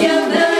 Yeah,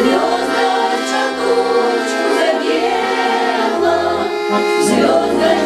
Звезда чакучку запела, звезда